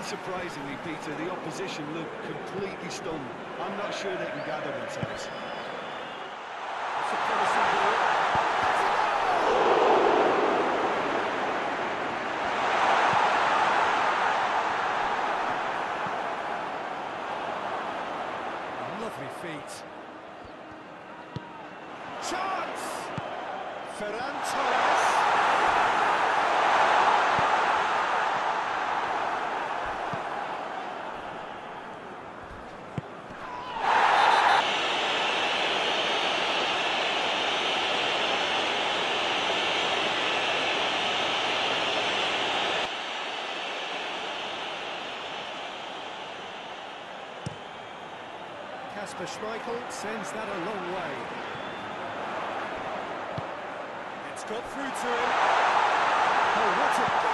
Unsurprisingly, Peter, the opposition look completely stunned. I'm not sure they can gather themselves. Lovely feet. Chance! Ferran Torres. Kasper Schmeichel sends that a long way. It's got through to him. Oh, what a